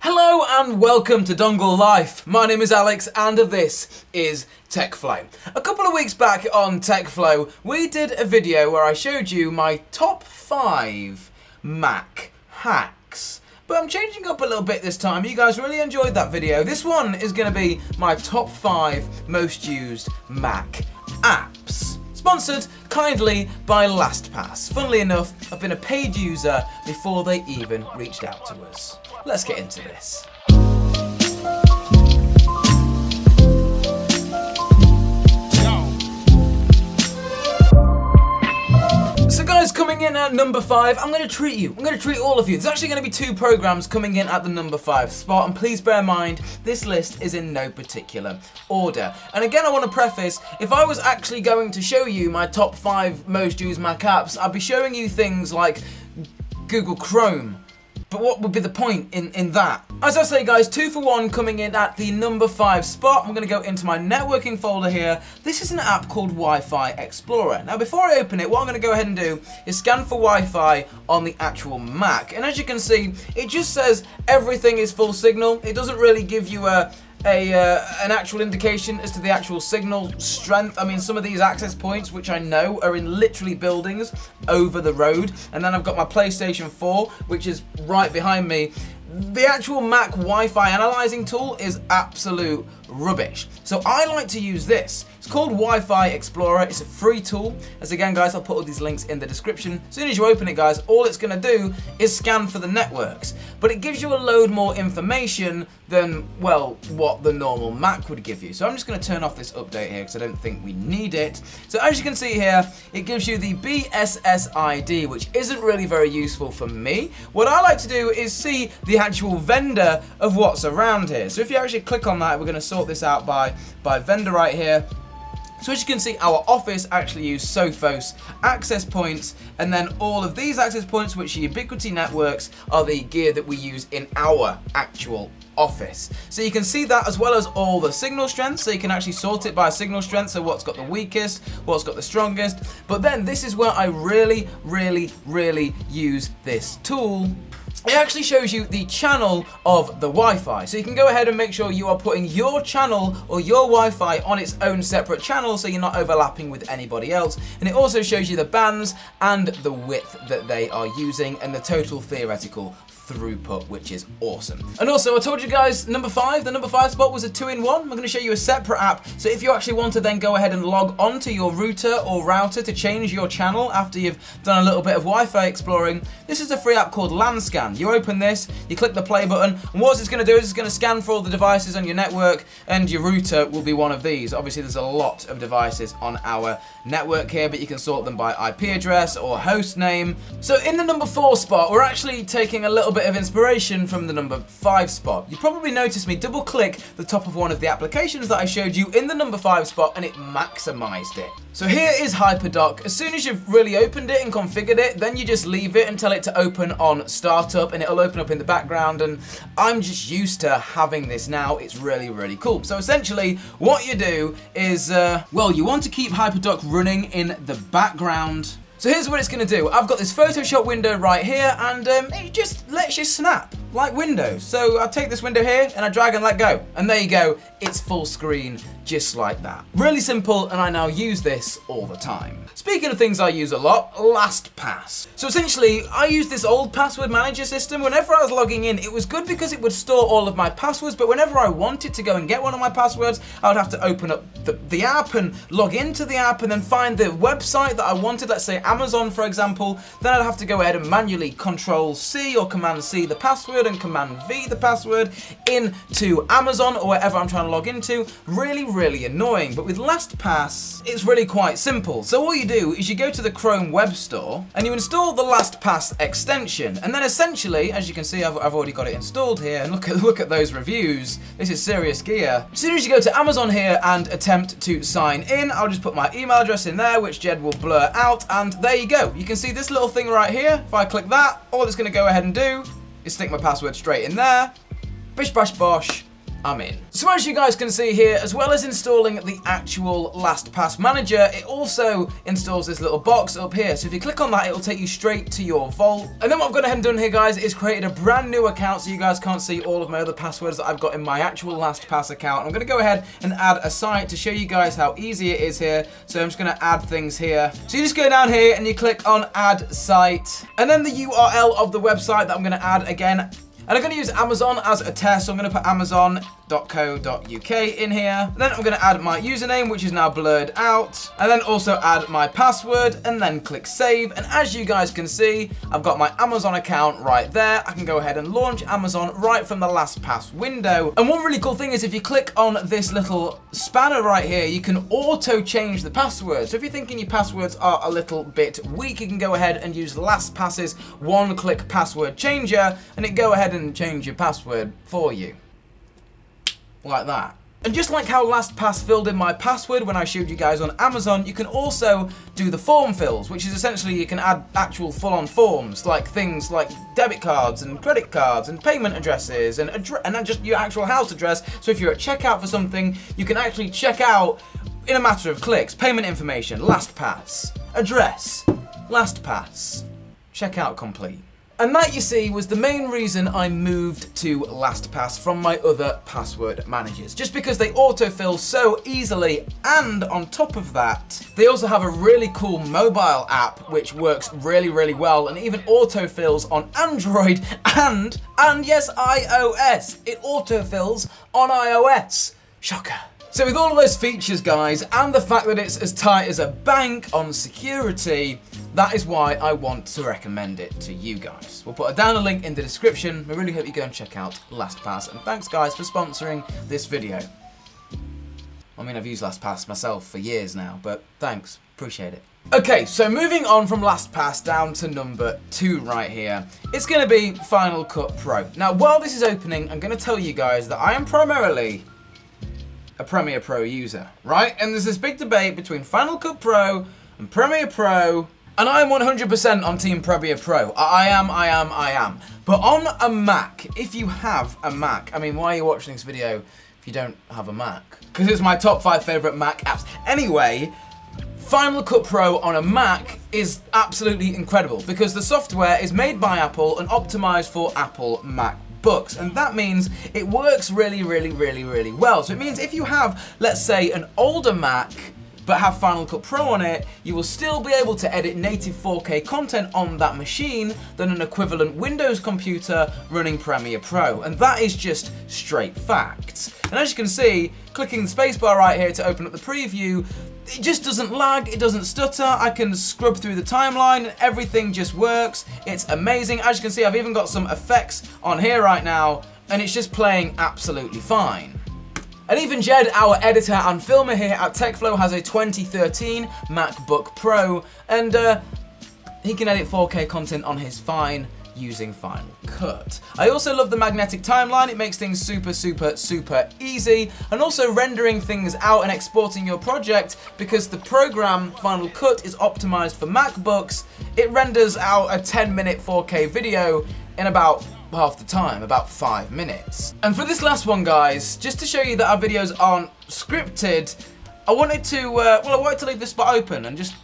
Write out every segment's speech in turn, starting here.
Hello and welcome to Dongle Life. My name is Alex and this is TechFlow. A couple of weeks back on TechFlow, we did a video where I showed you my top five Mac hacks. But I'm changing up a little bit this time. You guys really enjoyed that video. This one is going to be my top five most used Mac apps. Sponsored kindly by LastPass. Funnily enough, I've been a paid user before they even reached out to us. Let's get into this. In at number five, I'm to treat you. I'm to treat all of you. There's actually to be two programs coming in at the number five spot, and please bear in mind, this list is in no particular order. And again, I want to preface, if I was actually going to show you my top five most used Mac apps, I'd be showing you things like Google Chrome, but what would be the point in, in that? As I say guys, two for one coming in at the number five spot. I'm gonna go into my networking folder here. This is an app called Wi-Fi Explorer. Now before I open it, what I'm gonna go ahead and do is scan for Wi-Fi on the actual Mac. And as you can see, it just says everything is full signal. It doesn't really give you a, a uh, an actual indication as to the actual signal strength. I mean, some of these access points, which I know are in literally buildings over the road, and then I've got my PlayStation 4, which is right behind me. The actual Mac Wi-Fi analyzing tool is absolute rubbish. So I like to use this. It's called Wi-Fi Explorer. It's a free tool. As again, guys, I'll put all these links in the description. As soon as you open it, guys, all it's to do is scan for the networks. But it gives you a load more information than, well, what the normal Mac would give you. So I'm just to turn off this update here because I don't think we need it. So as you can see here, it gives you the BSSID, which isn't really very useful for me. What I like to do is see the actual vendor of what's around here. So if you actually click on that, we're to sort this out by, by vendor right here. So as you can see, our office actually use Sophos access points, and then all of these access points, which are Ubiquiti networks, are the gear that we use in our actual office. So you can see that as well as all the signal strengths, so you can actually sort it by signal strength, so what's got the weakest, what's got the strongest. But then this is where I really, really, really use this tool it actually shows you the channel of the Wi-Fi. So you can go ahead and make sure you are putting your channel or your Wi-Fi on its own separate channel so you're not overlapping with anybody else. And it also shows you the bands and the width that they are using and the total theoretical throughput, which is awesome. And also, I told you guys, number five, the number five spot was a two-in-one. I'm gonna show you a separate app. So if you actually want to then go ahead and log onto your router or router to change your channel after you've done a little bit of Wi-Fi exploring, this is a free app called LANscan. You open this, you click the play button, and what it's gonna do is it's gonna scan for all the devices on your network, and your router will be one of these. Obviously, there's a lot of devices on our network here, but you can sort them by IP address or host name. So in the number four spot, we're actually taking a little bit of inspiration from the number 5 spot. You probably noticed me double click the top of one of the applications that I showed you in the number 5 spot and it maximized it. So here is HyperDock. As soon as you've really opened it and configured it, then you just leave it and tell it to open on startup and it'll open up in the background and I'm just used to having this now. It's really, really cool. So essentially what you do is, uh, well, you want to keep HyperDock running in the background so here's what it's going to do. I've got this Photoshop window right here and um, it just lets you snap like Windows. So I take this window here and I drag and let go. And there you go, it's full screen just like that. Really simple and I now use this all the time. Speaking of things I use a lot, LastPass. So essentially, I use this old password manager system. Whenever I was logging in, it was good because it would store all of my passwords, but whenever I wanted to go and get one of my passwords, I would have to open up the, the app and log into the app and then find the website that I wanted, let's say Amazon for example, then I'd have to go ahead and manually control C or command C the password and command V the password into Amazon or wherever I'm trying to log into. Really, really annoying. But with LastPass, it's really quite simple. So all you do is you go to the Chrome Web Store and you install the LastPass extension. And then essentially, as you can see, I've, I've already got it installed here. And look at, look at those reviews. This is serious gear. As soon as you go to Amazon here and attempt to sign in, I'll just put my email address in there, which Jed will blur out. And there you go. You can see this little thing right here. If I click that, all it's going to go ahead and do is stick my password straight in there. Bish bash bosh I'm in. So as you guys can see here, as well as installing the actual LastPass manager, it also installs this little box up here. So if you click on that, it will take you straight to your vault. And then what I've gone ahead and done here, guys, is created a brand new account so you guys can't see all of my other passwords that I've got in my actual LastPass account. I'm gonna go ahead and add a site to show you guys how easy it is here. So I'm just gonna add things here. So you just go down here and you click on add site. And then the URL of the website that I'm gonna add again, and I'm going to use Amazon as a test, so I'm going to put amazon.co.uk in here. Then I'm going to add my username, which is now blurred out. And then also add my password, and then click save. And as you guys can see, I've got my Amazon account right there. I can go ahead and launch Amazon right from the LastPass window. And one really cool thing is if you click on this little spanner right here, you can auto change the password. So if you're thinking your passwords are a little bit weak, you can go ahead and use LastPass's one-click password changer, and it go ahead and change your password for you. Like that. And just like how LastPass filled in my password when I showed you guys on Amazon, you can also do the form fills, which is essentially you can add actual full-on forms, like things like debit cards and credit cards and payment addresses and, addre and then just your actual house address. So if you're at checkout for something, you can actually check out in a matter of clicks. Payment information, LastPass, address, LastPass, checkout complete. And that, you see, was the main reason I moved to LastPass from my other password managers. Just because they autofill so easily, and on top of that, they also have a really cool mobile app which works really, really well, and even autofills on Android and, and yes, iOS. It autofills on iOS. Shocker. So with all of those features, guys, and the fact that it's as tight as a bank on security, that is why I want to recommend it to you guys. We'll put a down a link in the description. We really hope you go and check out LastPass. And thanks, guys, for sponsoring this video. I mean, I've used LastPass myself for years now, but thanks. Appreciate it. Okay, so moving on from LastPass down to number two right here, it's to be Final Cut Pro. Now, while this is opening, I'm to tell you guys that I am primarily a Premiere Pro user, right? And there's this big debate between Final Cut Pro and Premiere Pro, and I'm 100% on Team Premiere Pro. I am, I am, I am. But on a Mac, if you have a Mac, I mean, why are you watching this video if you don't have a Mac? Because it's my top five favorite Mac apps. Anyway, Final Cut Pro on a Mac is absolutely incredible because the software is made by Apple and optimized for Apple Mac books. And that means it works really, really, really, really well. So it means if you have, let's say, an older Mac, but have Final Cut Pro on it, you will still be able to edit native 4K content on that machine than an equivalent Windows computer running Premiere Pro. And that is just straight facts. And as you can see, clicking the spacebar right here to open up the preview, it just doesn't lag, it doesn't stutter, I can scrub through the timeline, and everything just works, it's amazing. As you can see, I've even got some effects on here right now, and it's just playing absolutely fine. And even Jed, our editor and filmer here at TechFlow, has a 2013 MacBook Pro, and uh, he can edit 4K content on his fine using Final Cut. I also love the magnetic timeline, it makes things super, super, super easy, and also rendering things out and exporting your project because the program Final Cut is optimized for MacBooks, it renders out a 10 minute 4K video in about half the time, about five minutes. And for this last one, guys, just to show you that our videos aren't scripted, I wanted to, uh, well, I wanted to leave this spot open and just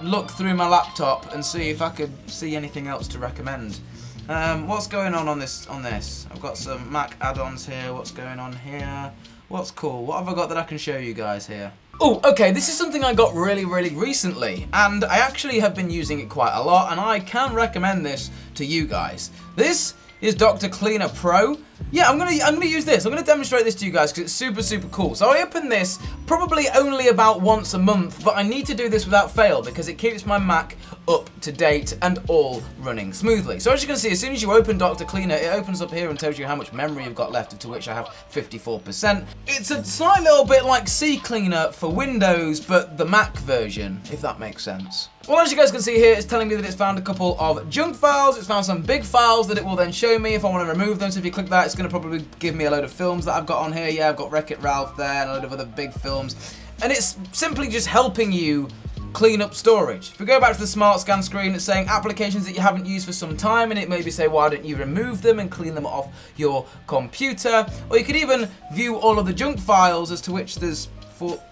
look through my laptop and see if I could see anything else to recommend. Um, what's going on on this? On this, I've got some Mac add-ons here. What's going on here? What's cool? What have I got that I can show you guys here? Oh, okay, this is something I got really, really recently, and I actually have been using it quite a lot, and I can recommend this to you guys. This is Dr. Cleaner Pro. Yeah, I'm gonna I'm gonna use this. I'm gonna demonstrate this to you guys because it's super super cool. So I open this probably only about once a month, but I need to do this without fail because it keeps my Mac up to date and all running smoothly. So as you can see, as soon as you open Dr. Cleaner, it opens up here and tells you how much memory you've got left, to which I have 54%. It's a slight little bit like CCleaner for Windows, but the Mac version, if that makes sense. Well, as you guys can see here, it's telling me that it's found a couple of junk files. It's found some big files that it will then show me if I want to remove them. So if you click that, it's going to probably give me a load of films that I've got on here. Yeah, I've got Wreck-It Ralph there and a load of other big films. And it's simply just helping you clean up storage. If we go back to the smart scan screen, it's saying applications that you haven't used for some time, and it maybe say why don't you remove them and clean them off your computer. Or you could even view all of the junk files as to which there's four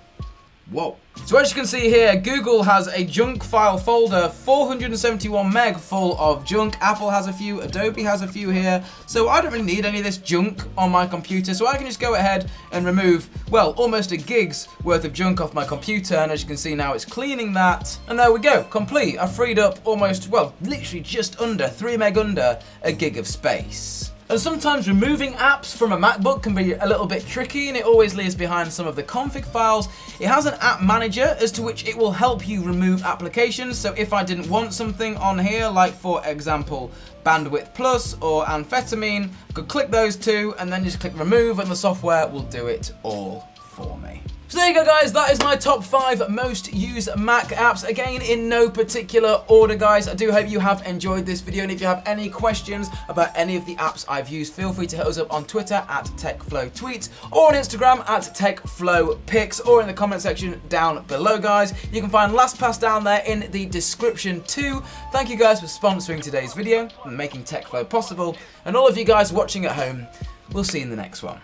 Whoa. So as you can see here, Google has a junk file folder, 471 meg full of junk. Apple has a few, Adobe has a few here. So I don't really need any of this junk on my computer. So I can just go ahead and remove, well, almost a gig's worth of junk off my computer. And as you can see now, it's cleaning that. And there we go, complete. I've freed up almost, well, literally just under, three meg under a gig of space. And sometimes removing apps from a MacBook can be a little bit tricky and it always leaves behind some of the config files. It has an app manager as to which it will help you remove applications. So if I didn't want something on here, like for example, Bandwidth Plus or Amphetamine, I could click those two and then just click remove and the software will do it all for me. So there you go guys, that is my top 5 most used Mac apps, again in no particular order guys. I do hope you have enjoyed this video and if you have any questions about any of the apps I've used, feel free to hit us up on Twitter at TechFlowTweets or on Instagram at TechFlowPics or in the comment section down below guys. You can find LastPass down there in the description too. Thank you guys for sponsoring today's video and making TechFlow possible and all of you guys watching at home, we'll see you in the next one.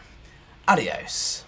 Adios.